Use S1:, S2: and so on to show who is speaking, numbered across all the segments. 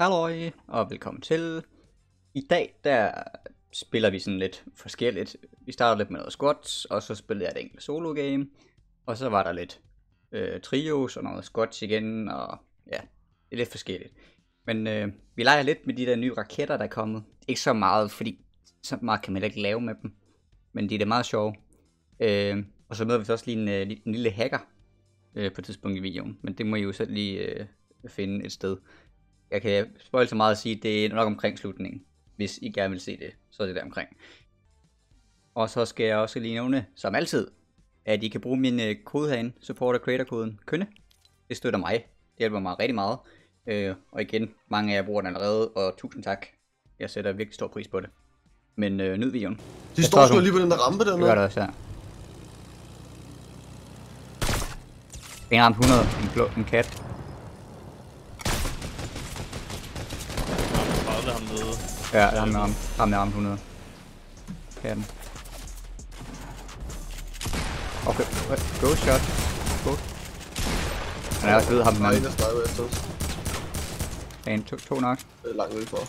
S1: Halløj, og velkommen til. I dag, der spiller vi sådan lidt forskelligt. Vi starter lidt med noget squats, og så spillede jeg et enkelt solo game. Og så var der lidt øh, trios og noget squats igen, og ja, det er lidt forskelligt. Men øh, vi leger lidt med de der nye raketter, der er kommet. Ikke så meget, fordi så meget kan man ikke lave med dem. Men de er da meget sjove. Øh, og så møder vi så også lige en, øh, en lille hacker øh, på et tidspunkt i videoen. Men det må I jo selv lige øh, finde et sted. Jeg kan spoil så meget at sige, det er nok omkring slutningen. Hvis I gerne vil se det, så er det der omkring. Og så skal jeg også lige nævne, som altid, at I kan bruge min øh, kode herinde, supporter creator koden KØNNE. Det støtter mig. Det hjælper mig rigtig meget. Øh, og igen, mange af jer bruger den allerede, og tusind tak. Jeg sætter virkelig stor pris på det. Men øh, nyd videoen.
S2: De står
S1: tror,
S2: sgu lige på den der rampe
S1: Det gør det også her. En ramt 100, en, blå, en kat.
S3: Ham 30 ham nede.
S1: Ja, ham med ham med ramt 100. Katten. Okay, go shot. Go. Han er også ved ham den
S2: Nej, en der sniper efter os.
S1: En, to, to nok.
S2: Det er langt ude for.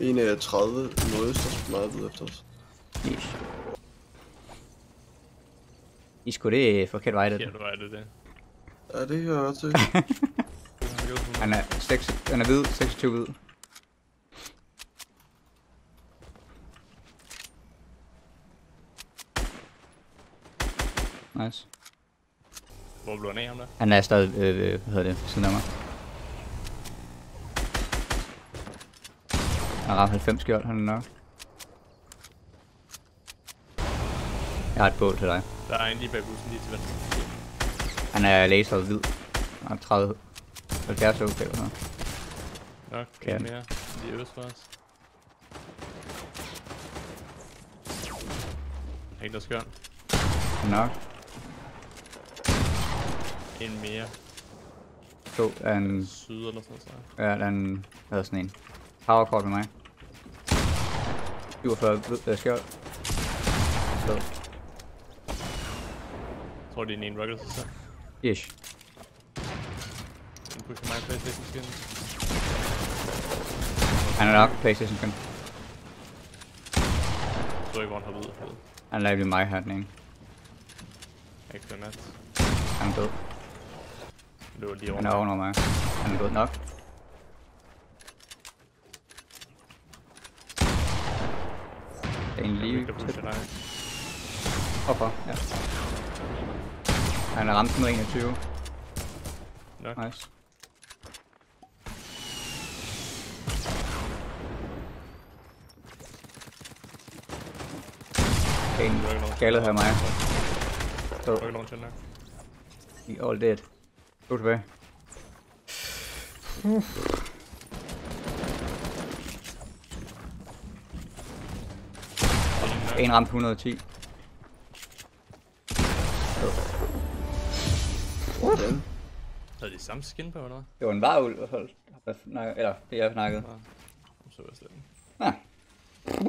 S2: En af 30 nordøst, der sniper efter os.
S1: Yes. I skulle det er forkert vej, det.
S3: Du er det det.
S2: Ja, det kan jeg godt se.
S1: Han er, 6, han er hvid, 26 hvid. Nice.
S3: Hvor blev han af ham der?
S1: Han er stadig, øh, hvad hedder det, siden af mig. Han har ramt 90 skjold, han er nok. Jeg har et bål til dig.
S3: Der er en lige bag bussen lige til venstre.
S1: Han er laser hvid. Han har 30, 70 okay eller noget.
S3: Nok, en mere. Lige øverst for os. En der skør.
S1: Nok.
S3: En mere.
S1: To er en,
S3: Syd eller sådan noget.
S1: ja, der er en, hvad hedder sådan en. Powercord med mig. 47 hvid, øh, skjold. Så,
S3: Jeg tror, det er en en rocket, så.
S1: ish.
S3: En pusher mig PlayStation skin.
S1: Han er nok Playstation kun.
S3: Jeg tror ikke, hvor han har hvid. hvid.
S1: Han lige mig den ene.
S3: Ikke så nat.
S1: Han er død.
S3: Var lige
S1: Han er
S3: over.
S1: over mig. Han er død nok. En lige
S3: dig.
S1: Hvorfor? Ja. Han er ramt 121.
S3: Nok.
S1: Nice. En skaldet her mig. Så, all dead. To tilbage. En ramt 110.
S2: Den.
S3: Havde de samme skin på, eller hvad?
S1: Det var en varulv i hvert fald. Eller det jeg snakkede.
S3: Nå, så var jeg slet ikke.
S1: Ja.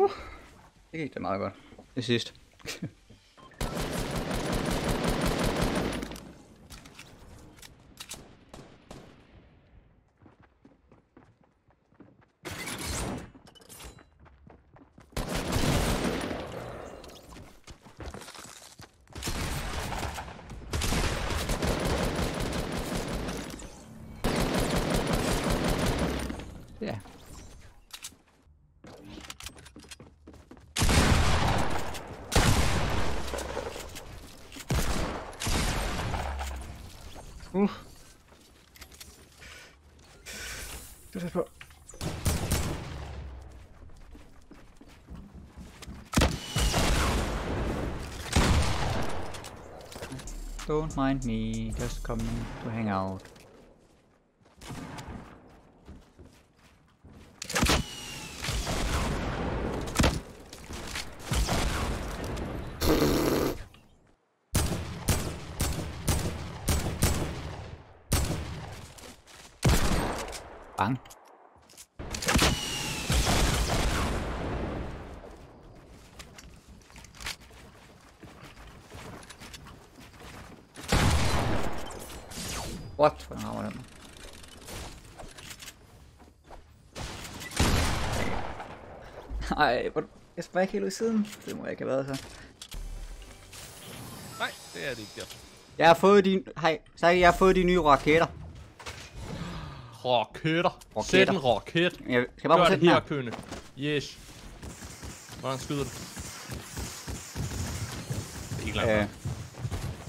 S1: Uh. Det gik da meget godt. Det sidst. Don't mind me, just coming to hang out. Ej, hvor... Jeg sprang ikke helt ud i siden. Det må jeg ikke have været så.
S3: Nej, det er det ikke der.
S1: Jeg har fået de... Hej, så jeg har fået de nye raketter.
S3: Raketter. Sæt
S1: Raketter.
S3: en raket.
S1: Jeg skal bare
S3: Gør det
S1: sætte den
S3: her, kønne. Yes. Hvordan skyder du? Det er ikke langt.
S1: Øh,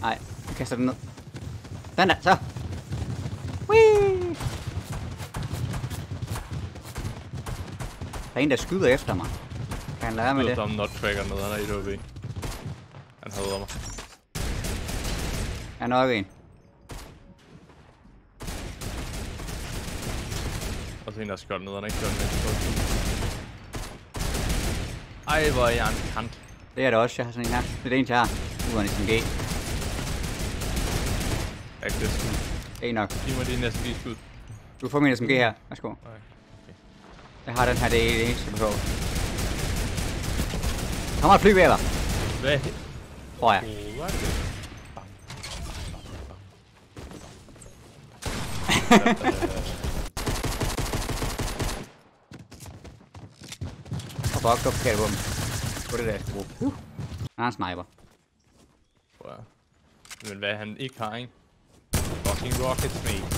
S1: nej, jeg kaster den ned. Den der, så. Whee! Der er en, der skyder efter mig. Han lære med det?
S3: er not tracker nede, han er 1 HB. Han hader mig.
S1: Jeg er nok en.
S3: Og så en, der er skjold nede, han er ikke skjold nede. Ej, hvor er jeg en kant.
S1: Det er det også, jeg har sådan en her. Det er eneste, jeg har. Nu er han i SMG.
S3: Jeg kan det
S1: er nok.
S3: Giv mig det næste lige skud.
S1: Du får min SMG her. Værsgo.
S3: Nej.
S1: Jeg har den her, det er det eneste, jeg behøver. Kommer et fly ved dig,
S3: Hvad?
S1: tror jeg. Og bare gå forkert på dem. På det der skrue. Uh. Han er en sniper.
S3: Wow. Men hvad han ikke har, ikke? Fucking rockets, mate.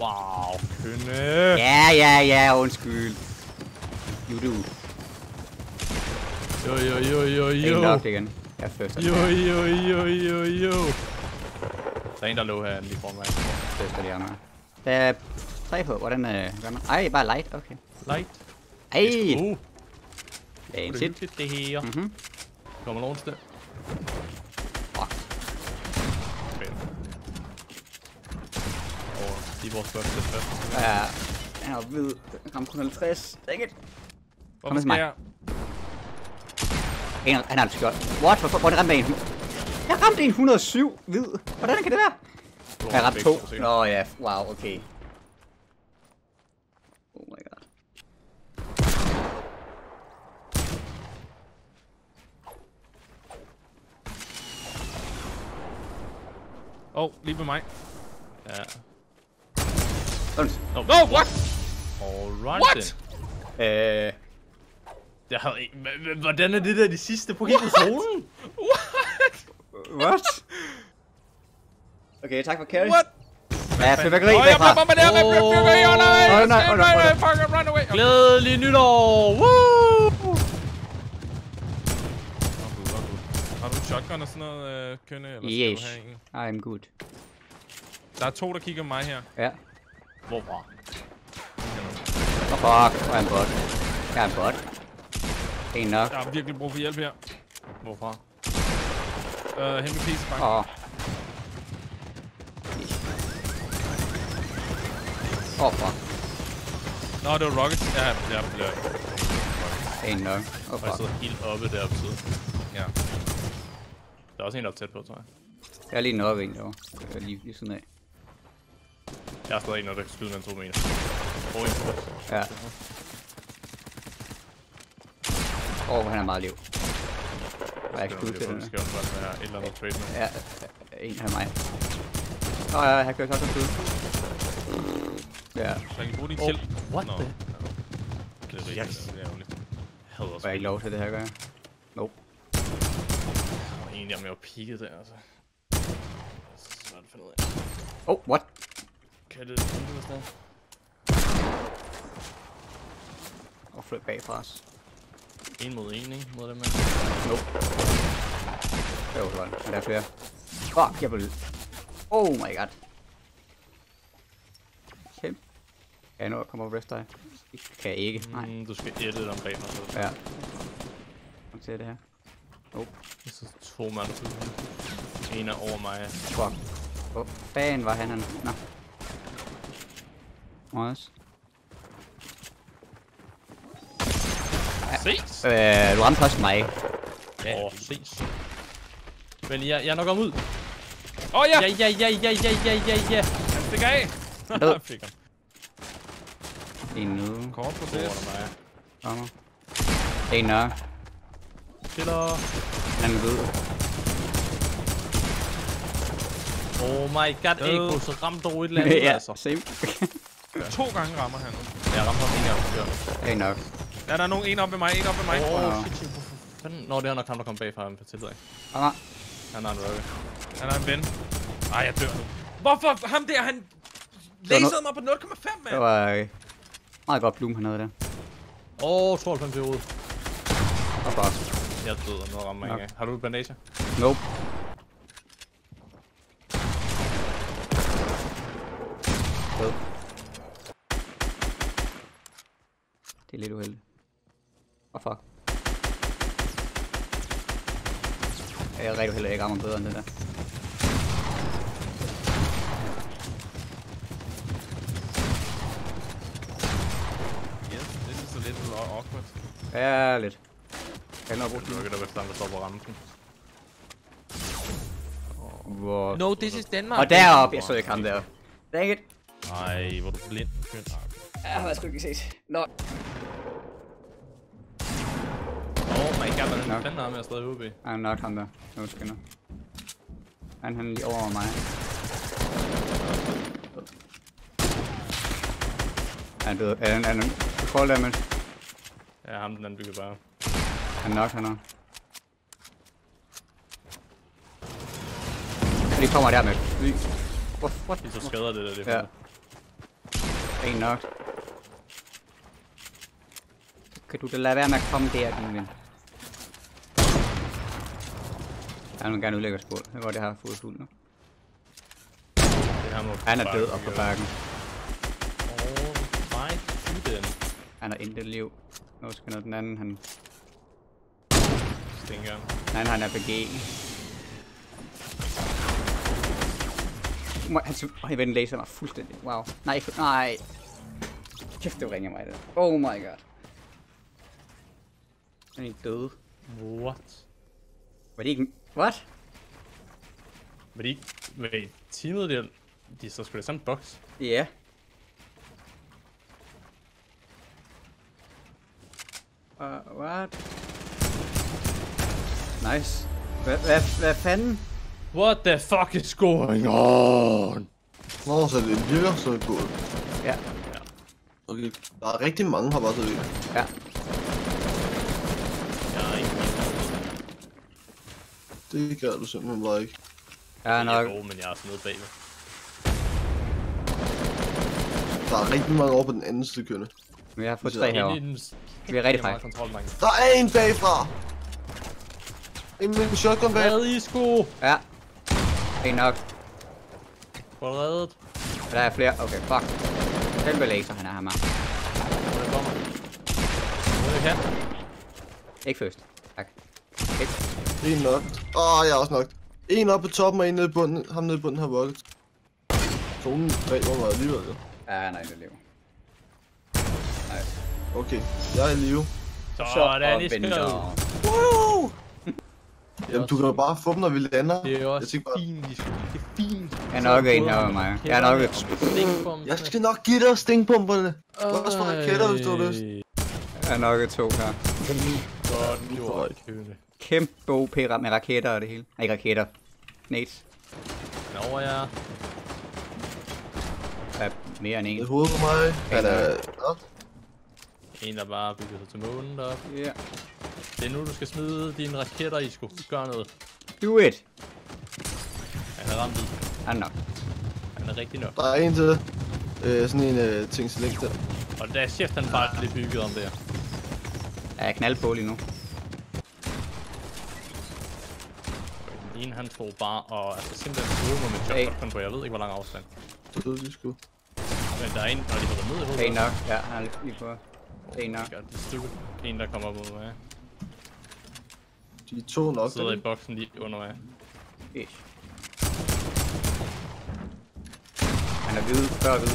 S3: Wow, kønne.
S1: Ja, ja, ja, undskyld. You do.
S3: Jo, jo, jo, jo,
S1: Det er
S3: jo.
S1: nok igen. Jeg er først.
S3: Jo, jo, jo, jo, jo. Der er en, der lå her lige foran mig.
S1: Først af de andre. Der er tre på. Hvordan øh, gør man? Ej, bare light. Okay.
S3: Light.
S1: Ej,
S3: Uh,
S1: det er
S3: er hyggeligt, det her.
S1: Mhm.
S3: Kommer nogen sted?
S1: Fuck.
S3: Spændende. Og de er vores første først.
S1: Ja, han er hvid. Den ramte kun 50. Dang it.
S3: Hvorfor
S1: med mig.
S3: Jeg?
S1: En, han har et skjold. What? Hvorfor? Hvor ramte jeg en? Jeg ramte en 107 hvid. Hvordan kan det være? Jeg ramte to. Nå ja, wow, okay. Oh my god.
S3: Åh, oh, lige ved mig. Ja.
S1: Sådan.
S3: No, no what? Alright
S2: What?
S3: then.
S1: Øh,
S3: Jeg havde ikke... Hvordan er det der de sidste på hele zonen?
S1: what? Okay, tak for carry.
S2: What?
S1: Ja, fyrværkeri
S2: Åh, jeg
S1: derfra.
S2: bomber der med fyrværkeri, åh nej!
S1: Åh, nej, åh, nej, åh, nej.
S2: Fuck, run away!
S3: Glædelig nytår! Woo!
S2: Har du en shotgun og sådan noget, øh, Kønne? Eller skal
S1: Yes.
S2: du have en?
S1: I'm good.
S2: Der er to, der kigger på mig her.
S1: Ja.
S3: Hvorfra?
S1: Oh, fuck, er en bot. Jeg er en bot. En nok.
S2: Jeg har virkelig brug for hjælp her.
S3: Hvorfra?
S2: Øh, hen med PC, bank.
S1: Åh. Åh, oh, fuck.
S2: Nå, det var Rockets. Ja, ja, ja.
S1: En nok. Åh,
S3: Og jeg
S1: fuck.
S3: sidder helt oppe deroppe siden.
S2: ja.
S3: Der er også en, er tæt på, tror jeg.
S1: Jeg er lige nok en derovre. Øh, Lige, lige siden af.
S3: Jeg har stadig en, der kan skyde med en 2 meter. En
S1: Ja. Åh, oh, han er meget liv. Og jeg kan skyde til den.
S3: Det skal også bare være et eller andet trade.
S1: Ja, en af mig. Åh, ja, han kan også godt skyde. Ja,
S2: Så jeg kan bruge din
S3: Oh,
S2: kill.
S3: what the?
S2: Det er rigtigt, det er ærgerligt.
S3: Jeg
S1: får
S3: også
S1: jeg ikke lov til det her, gør jeg? Nope.
S3: Der var en, jeg at pigge der, altså. Så svært at finde ud af.
S1: Oh, what?
S3: Kan det finde sted?
S1: Og flyt bagfra os.
S3: En mod en, ikke? Mod dem her.
S1: Nope. Det var godt, men der er flere. Fuck, jeg vil... Oh my god. Kæmpe. Kan jeg nå at komme over rest dig? Det kan jeg ikke. Nej.
S3: Mm, du skal ætte dem bag mig, så
S1: Ja. Kom til det her. Nope.
S3: det er så to mand til. En er over mig.
S1: Fuck. Hvor fanden var han? han? Nå. Også.
S3: Ses!
S1: Øh, du ramte også mig.
S3: Ja, oh, ses. Men jeg, jeg er nok om ud.
S2: Åh, ja!
S3: Ja, ja, ja, ja, ja, ja, ja, ja.
S2: Han fik af!
S1: Død.
S2: Han fik ham.
S1: En nu.
S2: Kort
S3: er der mig.
S1: Kommer. En nok.
S3: Killer.
S1: Den er hvid.
S3: Oh my god,
S2: Død.
S3: Ego, så ramte du et eller andet,
S1: ja,
S3: altså.
S1: same.
S2: To gange rammer han.
S3: Jeg ramte ham en gang. Ja.
S1: En nok.
S3: Ja, der er nogen, en op ved mig, en op ved mig.
S1: Åh.
S3: Åh, shit? Nå, det er nok ham, der kom bagfra ham på tilbage.
S1: Ah,
S3: Han har en rogue. Han har en ven. Ej, jeg dør nu. Hvorfor? Ham der, han lasede mig på 0,5,
S1: det
S3: mand.
S1: var øh, meget godt bloom, han havde der.
S3: Åh, oh, 92 i hovedet.
S1: Og bare,
S3: Jeg er død, og nu rammer jeg ikke. Har du et bandage?
S1: nope. Død. Det er lidt uheldigt. Åh, oh, fuck. Jeg er rigtig uheldig, at jeg ikke rammer bedre end det der.
S3: Yes, det er så lidt awkward.
S1: Ja, lidt. Jeg kan nok bruge
S3: Det er der vist der står på rampen.
S1: Hvor...
S3: No, this is Denmark.
S1: Og deroppe, jeg så ikke ham der. Dang it.
S3: Ej, hvor du blind. Ah, okay.
S1: Jeg har sgu ikke set. Nå.
S3: Oh my god, hvordan
S1: Nok.
S3: fanden har jeg stadig UB?
S1: Han er nok ham der. Nu skynder. Han han er lige over mig. Han er død. Er han, er han, fall damage.
S3: Ja, ham den anden bygger bare.
S1: Han er nok, han er. Og de kommer der med. What, what?
S3: De så skader det der, det
S1: Ja.
S3: ja.
S1: En nok. Kan du da lade være med at komme der, din ven? Han vil gerne udlægge bål. Jeg går det har fået fuld nu.
S3: Det er hvor
S1: Han er død op på bakken.
S3: Nej, fy den.
S1: Han har intet liv. Nu skal noget den anden, han...
S3: Stinker.
S1: Den anden har en RPG. Han. Øj, jeg laser mig fuldstændig. Wow. Nej, nej. Kæft, det ringer mig det. Oh my god. Han er ikke død.
S3: What?
S1: Var det ikke... What?
S3: Men de, men teamet der, de så skulle da sådan en box.
S1: Ja. Yeah. Uh, what? Nice. Hvad, hvad, hvad fanden?
S3: What the fuck is going on?
S2: Nå, så det virker så godt.
S1: Ja,
S2: Okay, der er rigtig mange her bare så vidt.
S1: ja.
S3: Jeg er ikke
S2: Det gør du simpelthen bare ikke.
S1: Jeg er nok...
S3: Jeg er god, men jeg er sådan noget bagved.
S2: Der er rigtig mange over på den anden side kønne.
S1: Men jeg har fået tre herovre.
S3: den...
S1: Vi er rigtig
S3: mange.
S2: Der er en bagfra! En med en shotgun bag.
S3: Red i sko!
S1: Ja. En nok.
S3: Få det reddet.
S1: Der er flere. Okay, fuck. Kæmpe laser, han er her med.
S3: Hvor det kommer. Hvor det kan.
S1: Ikke først. Tak. Et.
S2: En nok. Åh, jeg er også nok. En oppe på toppen og en nede i bunden. Ham nede i bunden har rocket. Zonen dræber mig alligevel. jo.
S1: Ja, nej, det lever.
S2: Okay, jeg er i live.
S3: Sådan, I skal.
S2: Woo! Jamen, du kan jo bare få dem, når vi lander.
S3: Det er jo
S2: Jeg
S3: også
S2: tænker bare,
S3: fint, I. Det er fint.
S1: Jeg er nok en her med mig. Jeg er nok et...
S2: jeg skal nok give dig stingpumperne. Også for raketter, hvis du har lyst.
S1: Jeg er nok et to her.
S3: Godt gjort, køne.
S1: Kæmpe OP med raketter og det hele. Nej, ikke raketter. Nades.
S3: Nå ja.
S1: Der er mere end en.
S2: Et hoved på mig. Han er... Nå,
S3: En, der bare bygger sig til månen deroppe.
S1: Ja.
S3: Det er nu, du skal smide dine raketter, I skulle gøre noget.
S1: Do it.
S3: Han er ramt i.
S1: Han er nok.
S3: Han er rigtig nok.
S2: der er en til. Øh, sådan en øh, ting så længe der.
S3: Og der er chef, han bare lidt bygget om der.
S1: Jeg er knald på lige nu.
S3: Den ene, han tog bare og altså simpelthen mig med
S1: Hey.
S3: shotgun på, jeg ved ikke, hvor lang afstand.
S2: Så det er de sgu.
S3: Men der er en, når de holder ned i hovedet.
S1: En nok. Ja, han er lige- lige på. En nok.
S3: God, det er stupid. En, der kommer op mod mig.
S2: De er to nok.
S3: Sidder i
S2: der.
S3: boksen lige under mig.
S1: Ish. Han er hvid. Før hvid.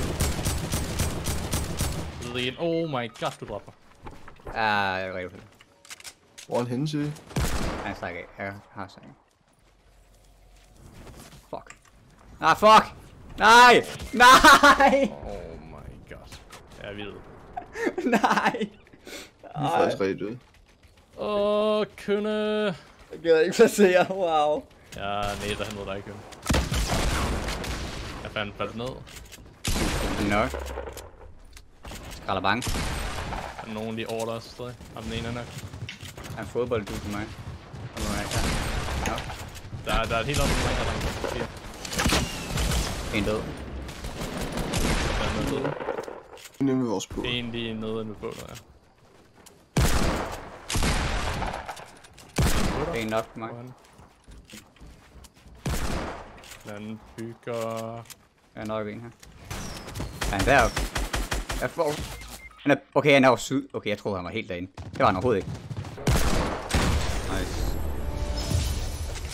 S3: Ved igen. Oh my god, du dropper.
S1: Ja, jeg er rigtig.
S2: Hvor er han henne, siger?
S1: Han stak af. Jeg har sagt. Fuck. Ah, fuck! Nej! Nej!
S3: Oh my god. Jeg er vild.
S1: Nej!
S2: Vi er faktisk rigtig døde.
S3: Åh, oh, kønne.
S1: Jeg gider ikke placere. Wow.
S3: Jeg næter hen mod dig, kønne. Jeg fandt faldt ned.
S1: Nok. Skralder bang.
S3: Er der nogen lige over dig stadig? Om den ene er nok.
S1: Der er en fodbold, du til mig. Og nu er jeg klar. Ja,
S3: Der, der er et helt omkring, og der er fire.
S1: en død.
S3: Der er noget død.
S2: Nede med vores båd.
S3: En lige nede ved bålet, ja.
S1: En nok for mig.
S3: Er? Den anden bygger...
S1: Jeg er nok en her. Er han deroppe? Jeg får... Han er... Okay, han er over syd. Okay, jeg troede, han var helt derinde. Det var han overhovedet ikke.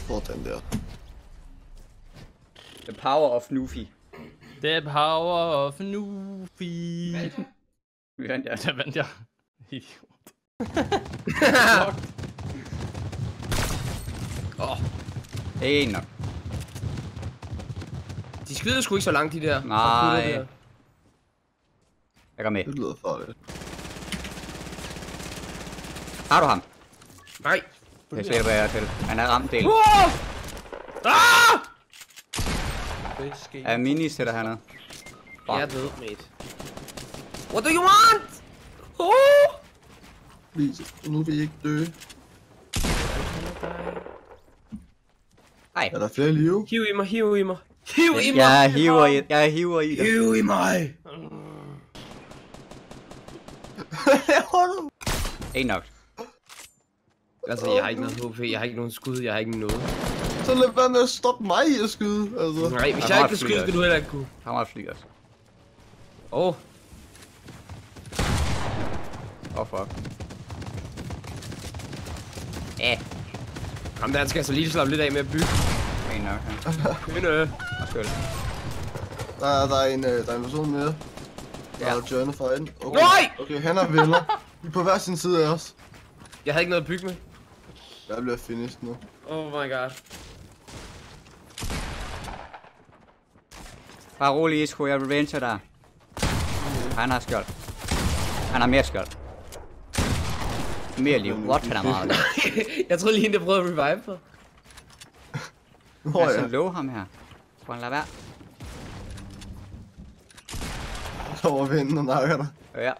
S2: Sådan der.
S1: The power of Nufi.
S3: The power of Nufi.
S1: Vi vandt jeg.
S3: Der vandt jeg. Idiot.
S1: En nok.
S4: De skyder sgu ikke så langt, de der.
S1: Nej.
S4: computer der.
S1: Jeg går med.
S2: Det lyder farligt.
S1: Har du ham?
S4: Nej.
S1: Jeg ser, hvad jeg er til. Han er ramt del.
S4: Wow! Ah!
S1: Er mini sætter hernede.
S4: Jeg ved, mate. What do you want? Oh!
S2: Please, nu vil I ikke dø.
S1: Hej.
S2: Er der flere liv?
S4: Hiv i mig, hiv i mig. Hiv i mig!
S1: Jeg hiver i, jeg hiver i dig.
S4: Hiv i mig!
S2: Hvad laver du?
S1: En nok.
S4: Altså, jeg har ikke noget HP, jeg har ikke nogen skud, jeg har ikke noget.
S2: Så lad være med at stoppe mig i at skyde. Altså.
S4: Nej, hvis jeg
S1: var
S4: ikke kan skyde, skal
S1: også.
S4: du heller ikke kunne.
S1: Han var fly også.
S4: Åh, oh,
S1: Åh, oh, fuck. Ja,
S4: ham der han skal altså lige slappe lidt af med at bygge.
S1: en nok.
S4: Kønne.
S1: Og skøl.
S2: Der, er, der, er en, øh, der er en person mere. Der
S1: Ja.
S2: er fra ind. Okay.
S4: Nej!
S2: okay, han er venner. Vi er på hver sin side af os.
S4: Jeg havde ikke noget at bygge med.
S2: Jeg bliver finished nu.
S4: Oh my god.
S1: Bare rolig, Isco. Jeg revenger dig. Han har skjold. Han har mere skjold. Mere liv. What han er meget
S4: jeg troede lige, der prøvede at revive.
S2: Nå
S1: Altså,
S2: ja,
S1: love ham her. Skal han lade være?
S2: så over vinden og nakker dig.
S1: Ja.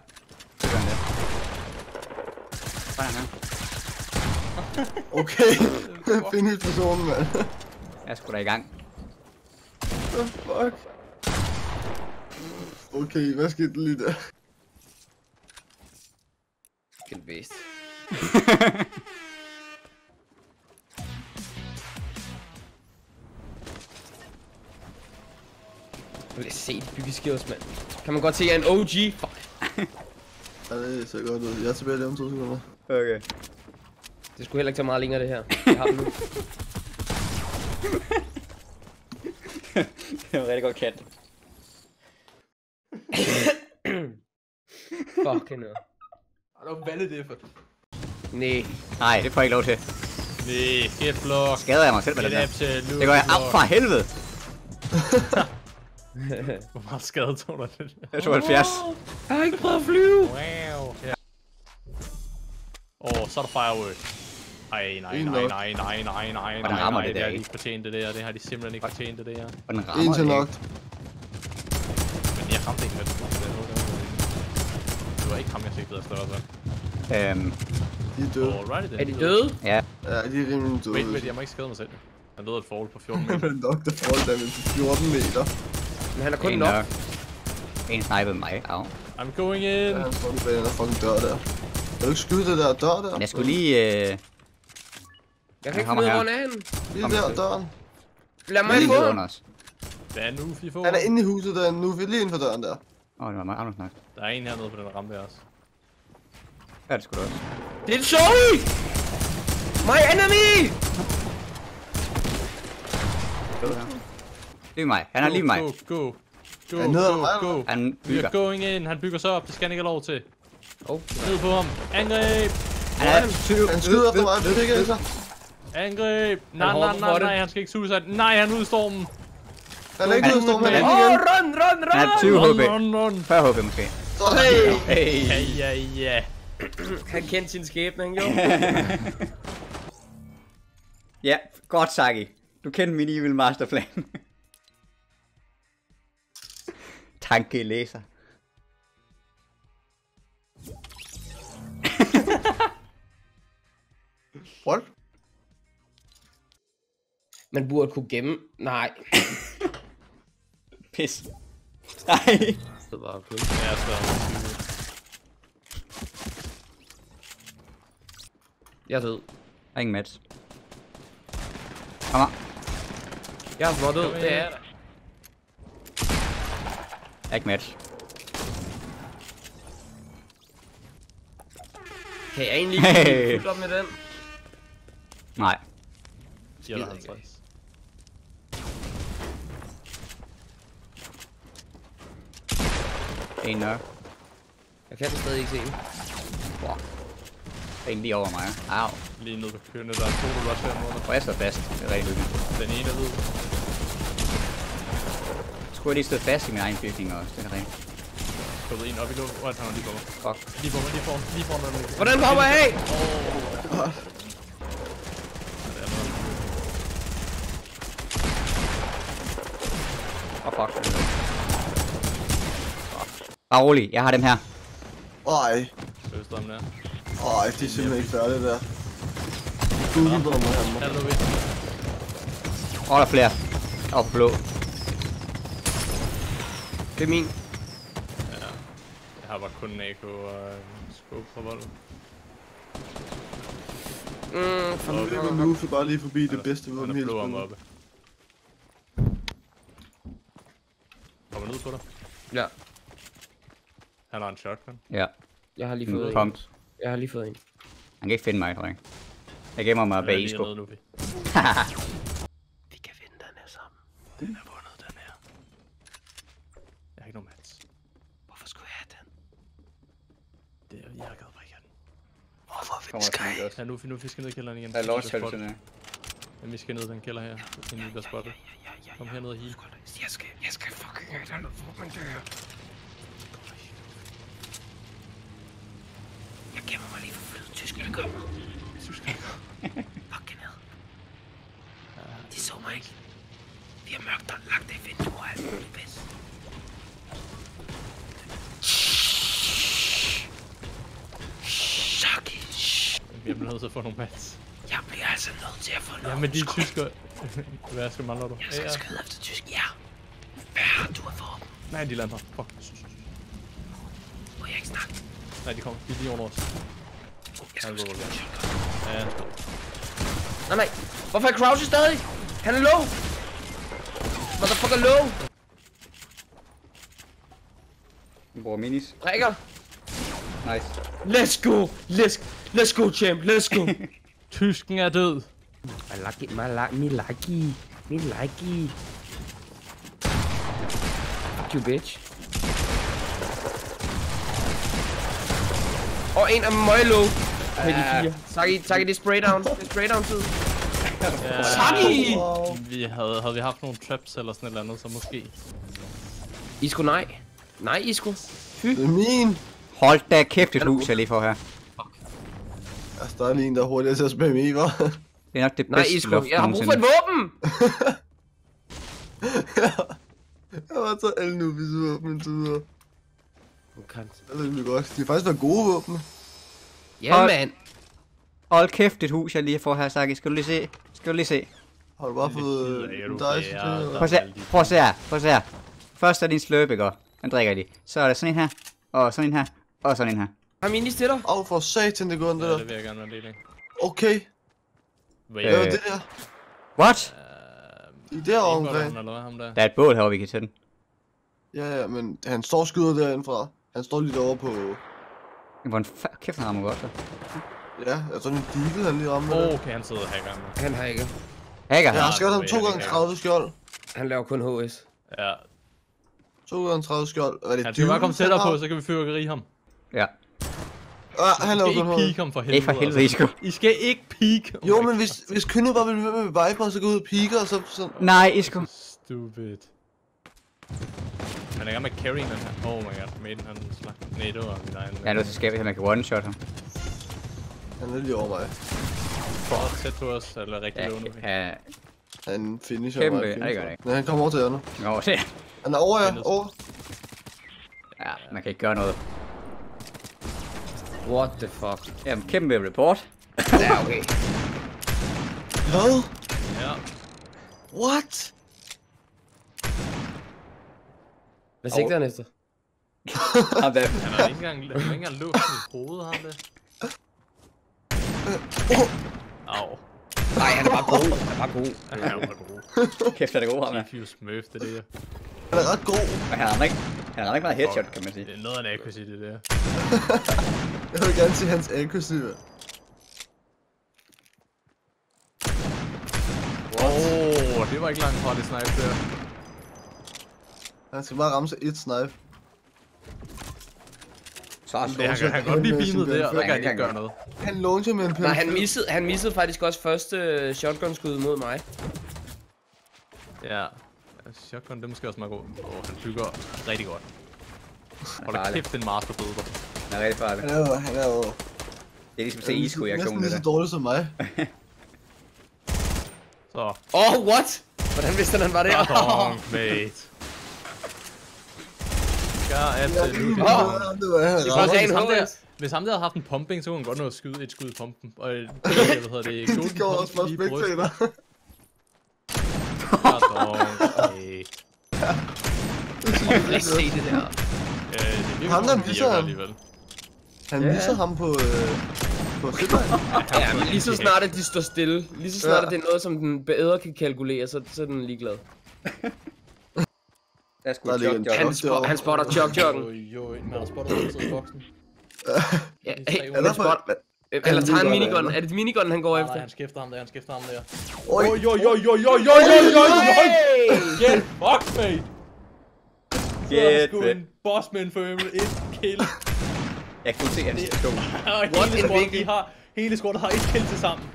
S1: Det gør han det. Sådan her.
S2: Okay, finish personen, mand.
S1: Jeg er sgu da i gang.
S2: The fuck? Okay, hvad skete der lige der?
S4: Kill beast. Nu vil jeg se de byggeskills, mand. Kan man godt se, at jeg er en OG? Fuck.
S2: Ja, det ser godt ud. Jeg er tilbage lige om to sekunder.
S1: Okay.
S4: Det skulle heller ikke tage meget længere, det her. Jeg har dem nu.
S1: det var rigtig godt kendt.
S4: Fucking hell.
S3: Er du valget det for?
S4: Nej.
S1: Nej, det får jeg ikke lov til.
S3: Nej, get block.
S1: Skader jeg mig selv med den
S3: Get
S1: der.
S3: absolute
S1: Det går jeg op for helvede.
S3: Hvor meget skade tog du det?
S1: Jeg er 72.
S4: Jeg har ikke prøvet at flyve.
S3: Wow. Åh, oh, så er der firework. Ej, nej, nej, nej, nej, nej, nej, nej,
S1: rammer
S3: nej,
S1: det
S3: det
S1: der
S3: har de
S1: ikke?
S3: fortjent det der, det har de simpelthen ikke fortjent det der.
S1: Og den rammer
S2: En til
S1: det
S2: nok.
S1: ikke.
S3: Men jeg ramte ikke med det. Det var ikke ham, jeg sigtede efter, altså.
S1: Øhm,
S2: De er døde.
S3: Alrighty then.
S4: Er de døde?
S1: ja.
S2: Ja, de er rimelig døde.
S3: Wait, wait, jeg må ikke skade mig selv. Han ved et fall på 14 meter.
S2: Men nok, der får damage på 14 meter.
S4: Men han er kun nok.
S1: En snipede mig. Au.
S3: I'm going in.
S2: Ja, han bag den der fucking dør der. Kan du ikke skyde det der dør der?
S1: Men jeg skulle lige... Øh,
S4: Jeg kan ikke finde ud hvor han er henne.
S2: Lige der døren.
S4: Lad mig få ham.
S3: Hvad er nu, FIFO?
S2: Han er inde i huset der nu. Vi er lige inden for døren der.
S1: Åh, oh, det var meget anderledes nok.
S3: Der er en hernede på den rampe også.
S1: Ja, det skulle du også.
S4: Det er en Zoe! My enemy!
S1: Død her. Det er mig. Han er lige mig.
S3: Go, go, go,
S2: Er
S3: go,
S2: mig,
S3: go.
S2: eller
S1: Han
S3: We
S1: bygger.
S3: are going in. Han bygger sig op. Det skal han ikke have lov til.
S4: Oh,
S3: Ned på ham. Angreb!
S1: Han er 20.
S2: Han skyder efter mig. Det fik jeg så.
S3: Angreb! Nej, nej, nej, nej, han skal ikke suicide. Nej, han er ude i stormen.
S2: Han er ikke ude i stormen,
S1: han
S2: er igen.
S4: Åh,
S2: run,
S4: run, run!
S1: Han er 20 HP.
S3: Run, run,
S1: 40 HP måske.
S2: Hey!
S1: Hey!
S3: Ja, ja, ja.
S4: Han kendte sin skæbne, jo?
S1: ja, godt, Saki. Du kendte min evil masterplan. Tanke
S2: læser. What?
S4: man burde kunne gemme. Nej.
S1: Pis. Nej.
S4: Det var pis.
S3: Ja, så
S4: Jeg er død.
S1: Jeg er ingen match. Kom her.
S4: Jeg er flot død, det er jeg.
S1: Jeg er ikke match.
S4: Kan jeg egentlig
S1: hey.
S4: fuldt op med den?
S1: Nej.
S3: 54.
S1: En nør.
S4: Jeg kan stadig ikke se den.
S1: En lige over mig. Au.
S3: Lige nede på køerne, der er to, du rush her
S1: Hvor jeg står fast. Det er rigtig hyggeligt.
S3: Den ene er hvid.
S1: Skulle jeg lige stå fast i min egen bygning også. Det er rent.
S3: Ved en op i luften. Hvor er han lige på mig?
S1: Fuck.
S3: Lige på mig, lige foran, lige foran den.
S4: Hvordan popper jeg af?
S3: Er.
S1: Åh, oh, fuck. Bare rolig. Jeg har dem her.
S2: Ej,
S3: Østrøm der.
S2: ej, de er simpelthen ikke færdige der. Google på mig
S3: Er du ved?
S1: Åh, der er flere. Åh, blå.
S4: Det er min.
S3: Jeg har bare kun en AK og en scope på vold.
S4: Mm, for
S2: Nu løber bare lige forbi det bedste våben
S3: er
S2: hele
S3: om
S2: spillet.
S3: oppe. Kommer ned på dig.
S4: Ja,
S3: Han har en shotgun.
S1: Ja.
S4: jeg har lige
S1: Nu
S4: fået en.
S1: kom.
S4: Jeg har lige fået en.
S1: Han kan ikke finde mig, tror jeg. Jeg gemmer mig bag Isko.
S3: nu. vi.
S4: Vi kan vinde den her sammen.
S3: Den er vundet, den her. Jeg har ikke nogen match.
S4: Hvorfor skulle jeg have den?
S3: Det er, jeg gad bare ikke have den.
S4: Hvorfor vil
S1: Kommer
S4: Sky?
S1: sådan godt.
S3: Ja, nu, nu vi skal ned i kælderen igen.
S1: Der er
S3: Vi
S1: lost
S3: bliver spottet.
S1: til
S3: Men vi skal ned i den kælder her, inden vi bliver spottet.
S4: Ja, ja,
S3: Kom herned og heal.
S4: Jeg skal, jeg skal fucking have den, hvor man dør. Jeg gemmer mig lige for flyet. Tyskerne kommer. Fucking hell. De så mig ikke. Vi har mørkt og lagt det i vinduet og alt muligt pis. Shaki.
S3: Vi bliver nødt til at få nogle match.
S4: Jeg bliver altså nødt til at få
S3: Ja,
S4: noget.
S3: men de er tyskere. Hvad skal mangler du?
S4: Jeg skal skyde efter tysk. Ja. Hvad har du af våben?
S3: Nej, de lander. Fuck.
S4: Må jeg ikke snakke?
S3: Nej, de kommer. De er lige under os.
S4: Jeg
S3: Han
S4: shotgun.
S3: Ja.
S4: Nej, nej. Hvorfor er Crouch stadig? Han er low. Motherfucker low.
S1: Jeg bruger minis.
S4: Rækker.
S1: Nice.
S4: Let's go. Let's, let's go, champ. Let's go.
S3: Tysken er død.
S4: my lucky, my lucky, me lucky. Me lucky. Fuck you, bitch. Og en af møg low. Med de fire. Saki, Saki, det er spray down. Det er spray down tid.
S3: Ja,
S4: Saki!
S3: vi havde, havde vi haft nogle traps eller sådan et eller andet, så måske.
S4: Isko, nej. Nej, Isko.
S2: Det er min.
S1: Hold da kæft et hus, jeg lige får her.
S2: Altså, der er lige en, der er hurtigere til at spamme i, hva'?
S1: Det er nok det
S4: Nej,
S1: bedste
S4: Isko.
S1: luft
S4: Jeg har brug for et våben.
S2: Jeg har taget alle nubis våben indtil videre.
S4: Okay.
S2: Det er rimelig godt. De har faktisk været gode våben.
S4: Ja,
S1: Hold-
S4: mand.
S1: Hold kæft et hus, jeg lige får her, Saki. Skal du lige se? Skal du lige se?
S2: Har du bare fået øh, dice
S3: der-?
S1: Prøv at se, prøv at se her, prøv at se her. Først er din slurp, ikke? Den drikker de. Så er der sådan en her, og sådan en her, og sådan en her.
S4: Har minis til dig?
S2: Åh, for satan, det går det
S3: Ja,
S2: der.
S3: det vil jeg gerne være af.
S2: Okay,
S3: Hvad
S2: hvad
S1: Øh,
S2: er det der?
S1: What?
S2: I er derovre omkring.
S3: Der?
S1: Der er et bål herovre, vi kan tage den.
S2: Ja, ja, men han står og skyder derindefra. Han står lige derovre på...
S1: Hvor fa- kæft, han rammer godt, så.
S2: Ja, tror, en deagle, han lige rammer.
S3: Åh,
S2: Oh.
S3: okay, han sidder og hacker.
S4: Han har ikke.
S1: Hacker.
S2: Jeg har
S3: Ja,
S2: ham
S3: det
S2: to
S3: ved jeg
S2: gange
S3: ikke.
S2: 30 skjold.
S4: Han laver kun HS.
S3: Ja,
S2: To gange 30 skjold. Er det
S3: han skal bare komme tættere
S2: han
S3: på, så kan vi fyrkeri ham.
S1: Ja.
S2: Ah, han
S3: I
S2: laver kun
S3: ikke
S2: hoved.
S3: peek ham for helvede.
S1: Ikke for helvede,
S3: altså.
S1: Isko.
S3: I skal ikke peek. Oh
S2: Jo, men hvis, hvis Kyno bare ville være med med Viper, så gå ud og peeker, og så... så...
S1: Nej, Isko.
S3: Stupid. Han er i gang med carrying den her. Oh my god, Maiden han slag. Nej, det var min egen.
S1: Jeg er nødt til at skabe, at man kan one-shot ham.
S2: Han er lige over mig.
S3: For tæt på os, eller rigtig
S1: Ja,
S3: low nu.
S1: ja.
S2: Han finisher
S1: Kæmpe.
S2: mig.
S1: Nej, det gør det ikke.
S2: Nej, han kommer over til jer nu.
S1: Nå, se.
S2: Han er over jer, over.
S1: Ja, man kan ikke gøre noget.
S4: What the fuck?
S1: Jamen, kæmpe report.
S4: Ja, okay.
S2: Hvad?
S3: Ja.
S2: What?
S4: Hvad sigter han efter?
S1: Ham der,
S3: Han har ikke engang, han har ikke engang låst mit hoved, ham det. Au.
S4: Nej, han er bare god. Han er bare god.
S3: Han er bare god.
S1: kæft er det god ham der.
S3: GPU Smurf, det er det.
S2: Han er ret god.
S1: Han har ikke, han har ikke meget headshot, kan man sige.
S3: Det er noget af en accuracy, det der.
S2: Jeg vil gerne se hans accuracy. mand.
S3: Åh, oh, det var ikke langt fra det snipe der.
S2: Han skal bare ramme sig et snipe.
S1: Så er
S3: Det, han kan, han kan godt blive beamet der,
S2: gun.
S3: der kan han
S1: Han
S3: ikke gøre
S1: godt.
S3: noget.
S2: Han launcher med en pen.
S4: Nej, han missede, han missede faktisk også første øh, shotgun-skud mod mig.
S3: Ja. Shotgun, det er måske også meget god. Åh, oh, han bygger rigtig godt. Hold da kæft, den master bøder.
S1: Han er rigtig farlig.
S2: Han er jo, han er jo...
S1: Det er ligesom se
S2: han er
S1: isku i
S2: næsten
S1: aktionen,
S2: lige
S1: det
S2: så
S1: der.
S2: dårlig som mig.
S3: Så.
S4: Åh, oh, what? Hvordan vidste han, han var der?
S3: Pardon, mate. Ja, at
S2: Ja,
S3: øh, nu
S2: det
S3: kan
S2: var
S4: ren
S3: hvis, ham der,
S4: HS.
S3: hvis ham der havde haft en pumping, så kunne han godt nå at skyde et skud i pumpen. Og øh, hvad hedder det?
S2: Det
S3: golden
S2: gjorde også
S3: brystet.
S2: spectator.
S3: Pardon, mate.
S4: Jeg vil ikke se det der.
S3: Øh, det er
S2: Ham der misser ham. Han
S1: Ja.
S2: misser ham på... Øh, på.
S4: Ja, men lige så snart, at de står stille, lige så snart,
S2: Ja.
S4: at det er noget, som den bedre kan kalkulere, så, så er den ligeglad.
S1: Der skulle
S2: der Chok
S1: Chok.
S4: Han, spo- han spotter Chok
S3: Chok. Jo, jo, han spotter altid boksen.
S4: Ja, hey, han spotter... Eller tager han
S2: minigun?
S4: Er det minigun, han går efter?
S3: Nej, han skifter ham der, han skifter ham der.
S2: Oj,
S3: oj, oj, oj, oj, oj, oj, oj, Get fucked, mate!
S1: Get det.
S3: en boss med en et kill.
S1: Jeg kunne se, at han
S3: stod.
S4: What
S3: hele squadet, har, hele squadet har et kill til sammen.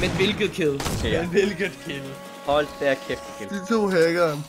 S4: Men hvilket kill?
S3: Men hvilket kill?
S1: Hold der kæft, Kjeld.
S2: de to hackeren.